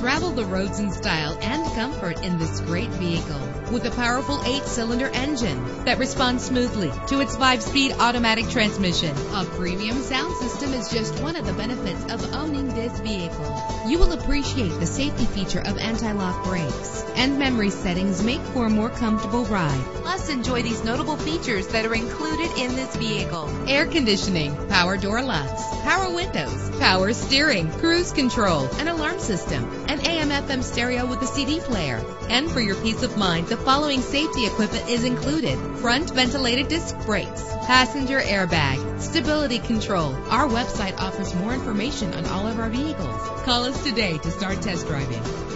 the roads in style and comfort in this great vehicle. With a powerful eight-cylinder engine that responds smoothly to its five-speed automatic transmission. A premium sound system is just one of the benefits of owning this vehicle. You will appreciate the safety feature of anti-lock brakes. And memory settings make for a more comfortable ride. Plus, enjoy these notable features that are included in this vehicle. Air conditioning, power door locks, power windows, power steering, cruise control, an alarm system, an AM FM stereo with a CD player. And for your peace of mind, the following safety equipment is included. Front ventilated disc brakes, passenger airbag, stability control. Our website offers more information on all of our vehicles. Call us today to start test driving.